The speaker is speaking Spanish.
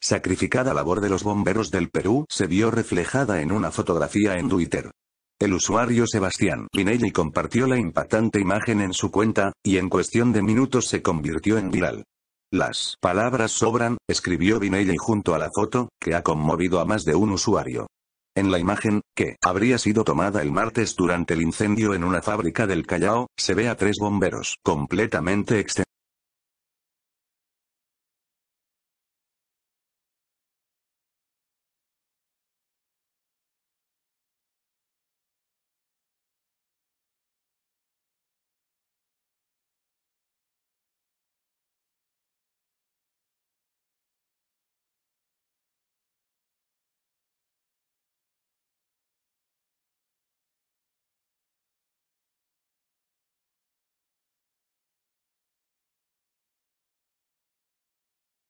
sacrificada labor de los bomberos del Perú se vio reflejada en una fotografía en Twitter. El usuario Sebastián Vinelli compartió la impactante imagen en su cuenta, y en cuestión de minutos se convirtió en viral. Las palabras sobran, escribió Vinelli junto a la foto, que ha conmovido a más de un usuario. En la imagen, que habría sido tomada el martes durante el incendio en una fábrica del Callao, se ve a tres bomberos completamente extendidos